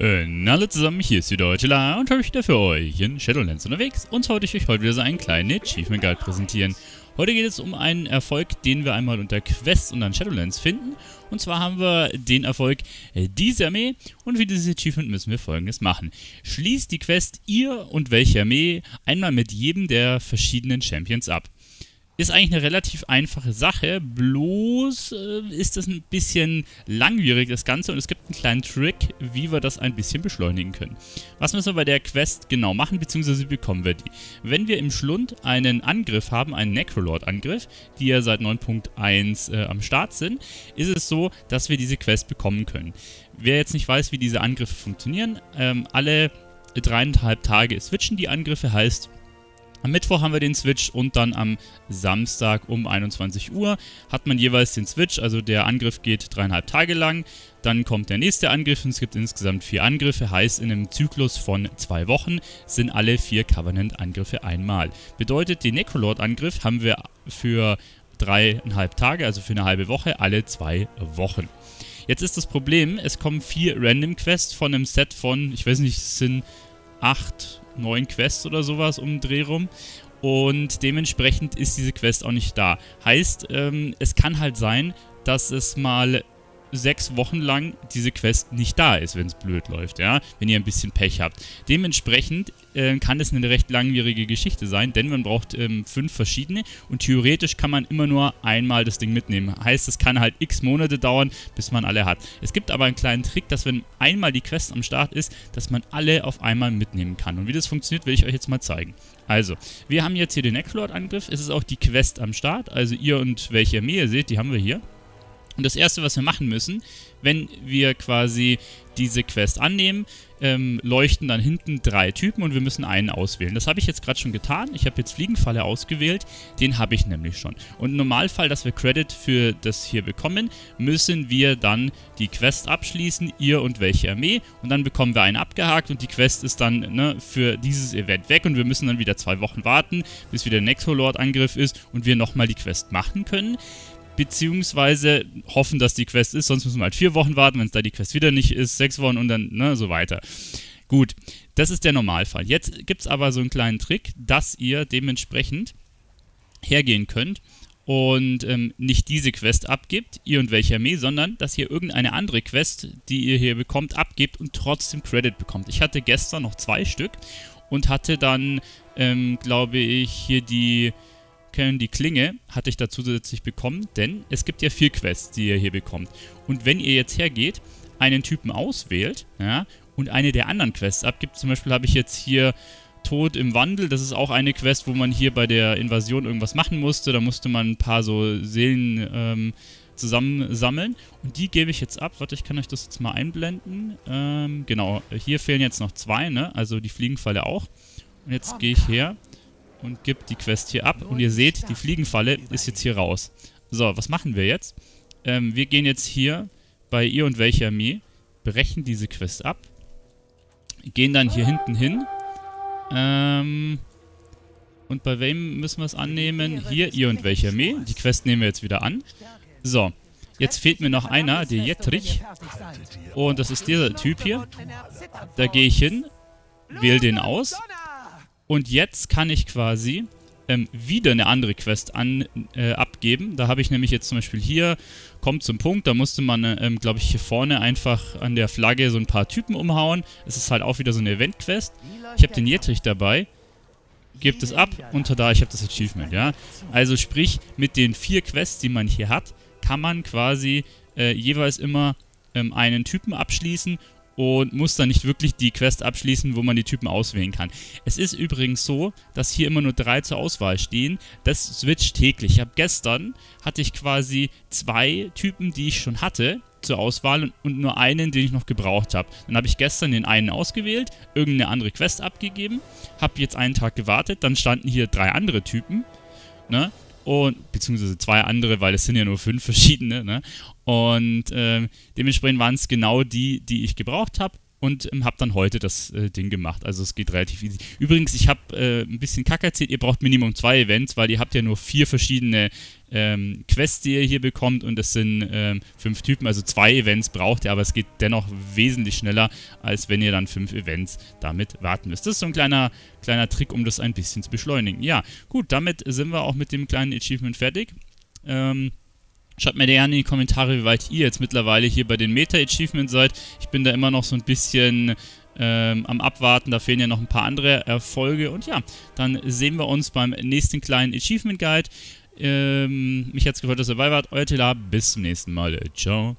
Äh, hallo zusammen, hier ist die Deutsche La und habe ich wieder für euch in Shadowlands unterwegs und wollte ich euch heute wieder so einen kleinen Achievement Guide präsentieren. Heute geht es um einen Erfolg, den wir einmal unter Quests und dann Shadowlands finden. Und zwar haben wir den Erfolg äh, diese Armee und für dieses Achievement müssen wir folgendes machen. Schließt die Quest ihr und welche Armee einmal mit jedem der verschiedenen Champions ab ist eigentlich eine relativ einfache Sache, bloß äh, ist das ein bisschen langwierig, das Ganze, und es gibt einen kleinen Trick, wie wir das ein bisschen beschleunigen können. Was müssen wir bei der Quest genau machen, beziehungsweise bekommen wir die? Wenn wir im Schlund einen Angriff haben, einen Necrolord-Angriff, die ja seit 9.1 äh, am Start sind, ist es so, dass wir diese Quest bekommen können. Wer jetzt nicht weiß, wie diese Angriffe funktionieren, ähm, alle dreieinhalb Tage switchen die Angriffe, heißt, am Mittwoch haben wir den Switch und dann am Samstag um 21 Uhr hat man jeweils den Switch, also der Angriff geht dreieinhalb Tage lang. Dann kommt der nächste Angriff und es gibt insgesamt vier Angriffe, heißt in einem Zyklus von zwei Wochen sind alle vier Covenant-Angriffe einmal. Bedeutet, den Necrolord-Angriff haben wir für dreieinhalb Tage, also für eine halbe Woche, alle zwei Wochen. Jetzt ist das Problem, es kommen vier Random Quests von einem Set von, ich weiß nicht, es sind acht neun Quests oder sowas um den Dreh rum. Und dementsprechend ist diese Quest auch nicht da. Heißt, ähm, es kann halt sein, dass es mal sechs Wochen lang diese Quest nicht da ist, wenn es blöd läuft, ja, wenn ihr ein bisschen Pech habt. Dementsprechend äh, kann es eine recht langwierige Geschichte sein, denn man braucht ähm, fünf verschiedene und theoretisch kann man immer nur einmal das Ding mitnehmen. Heißt, es kann halt x Monate dauern, bis man alle hat. Es gibt aber einen kleinen Trick, dass wenn einmal die Quest am Start ist, dass man alle auf einmal mitnehmen kann. Und wie das funktioniert, will ich euch jetzt mal zeigen. Also, wir haben jetzt hier den Necrolord-Angriff. Es ist auch die Quest am Start. Also ihr und welche Armee ihr seht, die haben wir hier. Und das erste, was wir machen müssen, wenn wir quasi diese Quest annehmen, ähm, leuchten dann hinten drei Typen und wir müssen einen auswählen. Das habe ich jetzt gerade schon getan. Ich habe jetzt Fliegenfalle ausgewählt. Den habe ich nämlich schon. Und im Normalfall, dass wir Credit für das hier bekommen, müssen wir dann die Quest abschließen, ihr und welche Armee. Und dann bekommen wir einen abgehakt und die Quest ist dann ne, für dieses Event weg und wir müssen dann wieder zwei Wochen warten, bis wieder der Nexolord-Angriff ist und wir nochmal die Quest machen können beziehungsweise hoffen, dass die Quest ist, sonst müssen wir halt vier Wochen warten, wenn es da die Quest wieder nicht ist, sechs Wochen und dann, ne, so weiter. Gut, das ist der Normalfall. Jetzt gibt es aber so einen kleinen Trick, dass ihr dementsprechend hergehen könnt und ähm, nicht diese Quest abgibt, ihr und welche Armee, sondern dass ihr irgendeine andere Quest, die ihr hier bekommt, abgibt und trotzdem Credit bekommt. Ich hatte gestern noch zwei Stück und hatte dann, ähm, glaube ich, hier die können die Klinge hatte ich da zusätzlich bekommen, denn es gibt ja vier Quests, die ihr hier bekommt. Und wenn ihr jetzt hergeht, einen Typen auswählt, ja, und eine der anderen Quests abgibt, zum Beispiel habe ich jetzt hier Tod im Wandel, das ist auch eine Quest, wo man hier bei der Invasion irgendwas machen musste, da musste man ein paar so Seelen ähm, zusammensammeln. Und die gebe ich jetzt ab, warte, ich kann euch das jetzt mal einblenden, ähm, genau, hier fehlen jetzt noch zwei, ne, also die Fliegenfalle auch. Und jetzt gehe ich her und gibt die Quest hier ab. Und ihr seht, die Fliegenfalle ist jetzt hier raus. So, was machen wir jetzt? Ähm, wir gehen jetzt hier bei ihr und welcher Armee, brechen diese Quest ab, gehen dann hier hinten hin. Ähm, und bei wem müssen wir es annehmen? Hier, ihr und welcher Armee. Die Quest nehmen wir jetzt wieder an. So, jetzt fehlt mir noch einer, der Jettrich. Und das ist dieser Typ hier. Da gehe ich hin, wähle den aus und jetzt kann ich quasi ähm, wieder eine andere Quest an, äh, abgeben. Da habe ich nämlich jetzt zum Beispiel hier, kommt zum Punkt, da musste man, ähm, glaube ich, hier vorne einfach an der Flagge so ein paar Typen umhauen. Es ist halt auch wieder so eine Event-Quest. Ich habe den Jetrich dabei, gebt es ab und da, ich habe das Achievement, ja. Also sprich, mit den vier Quests, die man hier hat, kann man quasi äh, jeweils immer ähm, einen Typen abschließen und muss dann nicht wirklich die Quest abschließen, wo man die Typen auswählen kann. Es ist übrigens so, dass hier immer nur drei zur Auswahl stehen. Das switcht täglich. Ich habe gestern hatte ich quasi zwei Typen, die ich schon hatte zur Auswahl und, nur einen, den ich noch gebraucht habe. Dann habe ich gestern den einen ausgewählt, irgendeine andere Quest abgegeben, habe jetzt einen Tag gewartet, dann standen hier drei andere Typen, ne? Und, beziehungsweise zwei andere, weil es sind ja nur fünf verschiedene, ne? Und äh, dementsprechend waren es genau die, die ich gebraucht habe. Und ähm, habe dann heute das äh, Ding gemacht. Also es geht relativ easy. Übrigens, ich habe äh, ein bisschen Kack erzählt, ihr braucht Minimum zwei Events, weil ihr habt ja nur vier verschiedene ähm, Quests, die ihr hier bekommt und das sind ähm, fünf Typen, also zwei Events braucht ihr, aber es geht dennoch wesentlich schneller, als wenn ihr dann fünf Events damit warten müsst. Das ist so ein kleiner, kleiner Trick, um das ein bisschen zu beschleunigen. Ja, gut, damit sind wir auch mit dem kleinen Achievement fertig. Ähm, Schreibt mir gerne in die Kommentare, wie weit ihr jetzt mittlerweile hier bei den Meta-Achievements seid. Ich bin da immer noch so ein bisschen ähm, am Abwarten. Da fehlen ja noch ein paar andere Erfolge. Und ja, dann sehen wir uns beim nächsten kleinen Achievement Guide. Ähm, mich hat es gefreut, dass ihr dabei wart. Euer Tela. Bis zum nächsten Mal. Ciao.